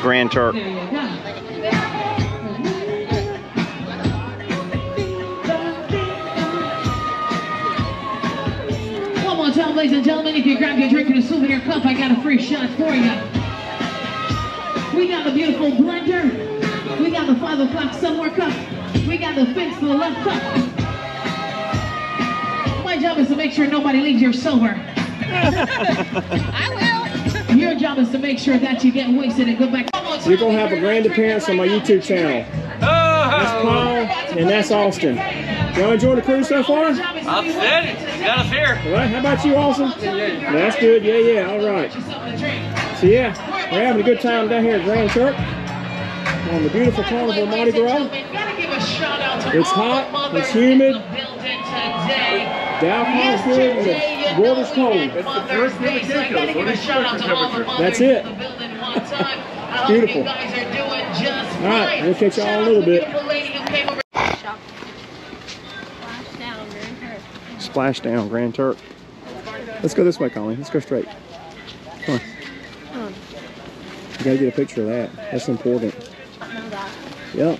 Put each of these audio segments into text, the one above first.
Grand Turk. One more time, ladies and gentlemen, if you grab your drink and a souvenir cup, I got a free shot for you. We got the beautiful blender. We got the five o'clock somewhere cup. We got the fix to the left cup. My job is to make sure nobody leaves here sober. I will. Your job is to make sure that you get wasted and go back. You're gonna have a grand appearance on my YouTube channel. That's oh. Paul and that's Austin. Y'all enjoy the cruise so far? All Outstanding. Got us here. right, how about you, Austin? That's good. Yeah, yeah. All right. So yeah, we're having a good time down here at Grand Turk on the beautiful Carnival Mardi Gras. It's hot, it's humid. The alcohol's good and the water's cold. That's it. Beautiful. All right, we'll catch y'all in a little bit. Splash down, Grand Turk. Splash down, Grand Turk. Let's go this way, Colleen. Let's go straight. Come on. You gotta get a picture of that. That's important. Yep.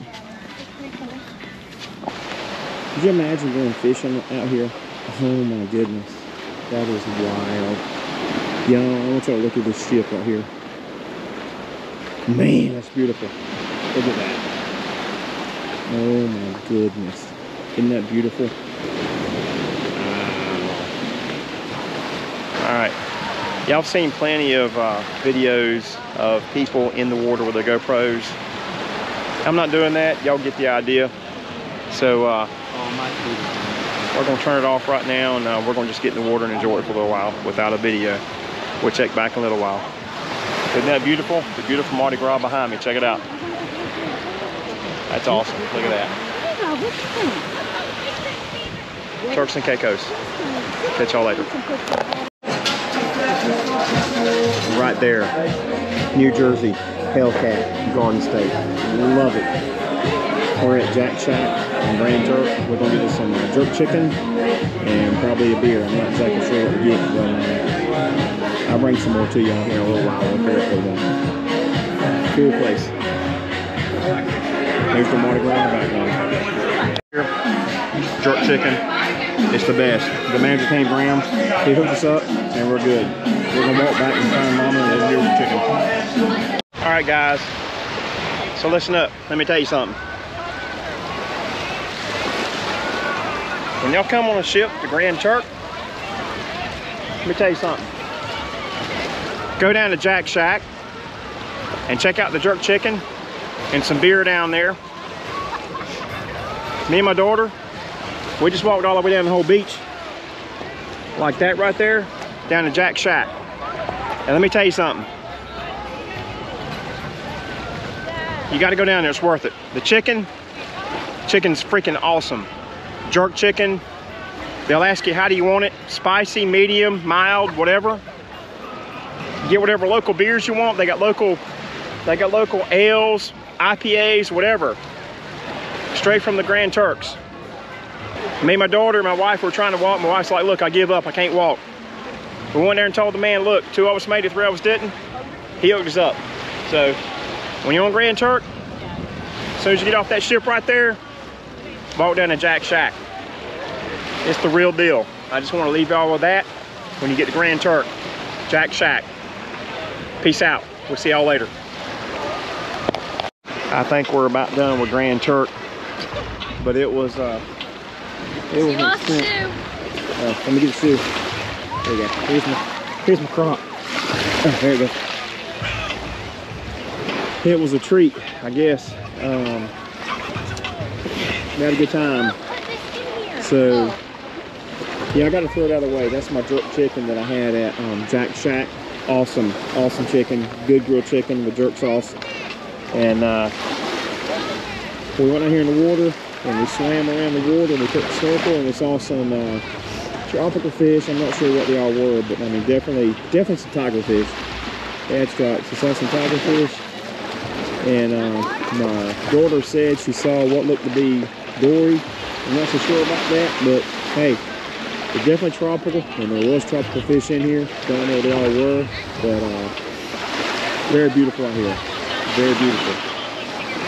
Could you imagine going fishing out here? Oh my goodness. That is wild. Y'all, I want y'all to look at this ship right here. Man, that's beautiful. Look at that. Oh my goodness. Isn't that beautiful? All right. Y'all have seen plenty of uh, videos of people in the water with their GoPros. I'm not doing that. Y'all get the idea. So uh, we're gonna turn it off right now and uh, we're gonna just get in the water and enjoy it for a little while without a video. We'll check back in a little while. Isn't that beautiful? The beautiful Mardi Gras behind me. Check it out. That's awesome. Look at that. Turks and Caicos. Catch y'all later. Right there, New Jersey, Hellcat, Garden State. Love it. We're at Jack Shack in Grand Turk. We're gonna get us some uh, jerk chicken and probably a beer. I'm not exactly sure what to get, but uh, I'll bring some more to y'all here in a little while. We'll figure out. Cool place. There's the Mardi Gras background. Jerk chicken. It's the best. The manager came Graham. He hooked us up, and we're good. We're gonna walk back and find Mama and let's chicken. All right, guys. So listen up. Let me tell you something. When y'all come on a ship to Grand Turk, let me tell you something. Go down to Jack Shack and check out the jerk chicken and some beer down there. Me and my daughter, we just walked all the way down the whole beach, like that right there, down to Jack Shack. And let me tell you something. You got to go down there. It's worth it. The chicken, chicken's freaking awesome. Jerk chicken. They'll ask you how do you want it? Spicy, medium, mild, whatever. Get whatever local beers you want. They got local, they got local ales, IPAs, whatever. Straight from the Grand Turks. Me, and my daughter, and my wife were trying to walk. My wife's like, look, I give up. I can't walk. We went there and told the man, look, two of us made it, three of us didn't. He hooked us up. So when you're on Grand Turk, as soon as you get off that ship right there, walk down to Jack Shack. It's the real deal. I just want to leave y'all with that when you get to Grand Turk. Jack Shack. Peace out. We'll see y'all later. I think we're about done with Grand Turk, but it was uh, it was lost experience. two. Uh, let me get the shoe. There you go. Here's my, here's my crop. Oh, there it goes. It was a treat, I guess. Um, we had a good time. So, yeah, I got to throw it out of the way. That's my jerk chicken that I had at um, Jack Shack. Awesome, awesome chicken. Good grilled chicken with jerk sauce. And uh, we went out here in the water and we swam around the water and we took the snorkel and we saw some uh, tropical fish. I'm not sure what they all were, but I mean, definitely, definitely some tiger fish. That's. We saw some tiger fish. And uh, my daughter said she saw what looked to be dory. I'm not so sure about that, but hey, Definitely tropical, and there was tropical fish in here. Don't know what they all were, but uh, very beautiful out here. Very beautiful.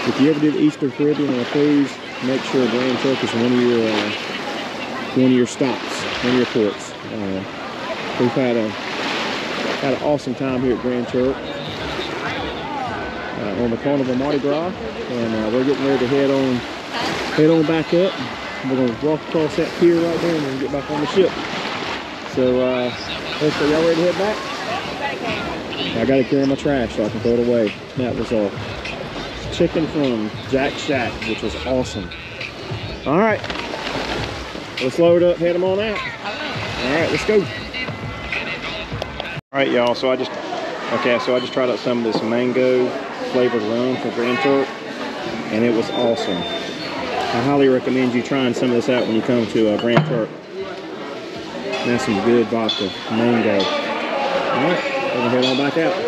If you ever did Eastern Caribbean a cruise, make sure Grand Turk is one of your uh, one of your stops, one of your ports. Uh, we've had a had an awesome time here at Grand Turk uh, on the corner Carnival Mardi Gras, and uh, we're getting ready to head on head on back up. We're gonna walk across that pier right there and then get back on the ship. So, uh. Y'all ready to head back? I gotta carry my trash so I can throw it away. That was a chicken from Jack Shack, which was awesome. All right, let's load up, head them on out. All right, let's go. All right, y'all. So I just okay. So I just tried out some of this mango flavored rum from Grand Turk, and it was awesome. I highly recommend you trying some of this out when you come to uh, Grand Turk. That's some good vodka, mango. All right, we're gonna head on back out.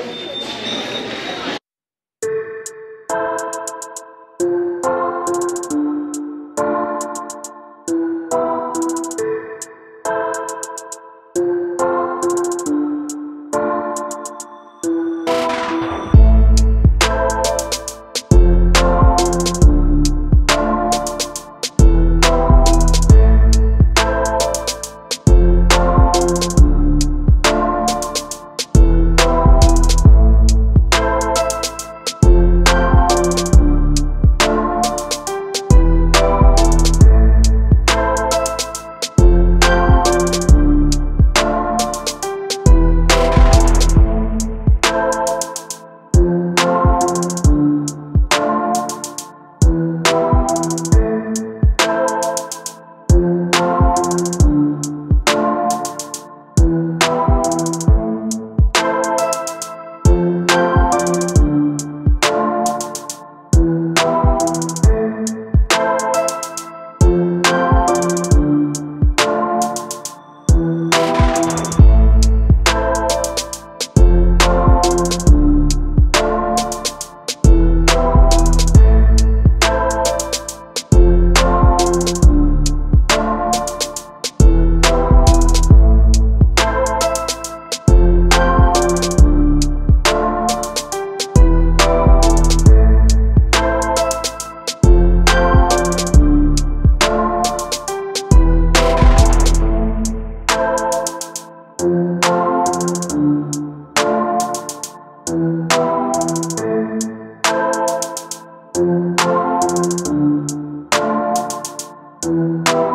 Música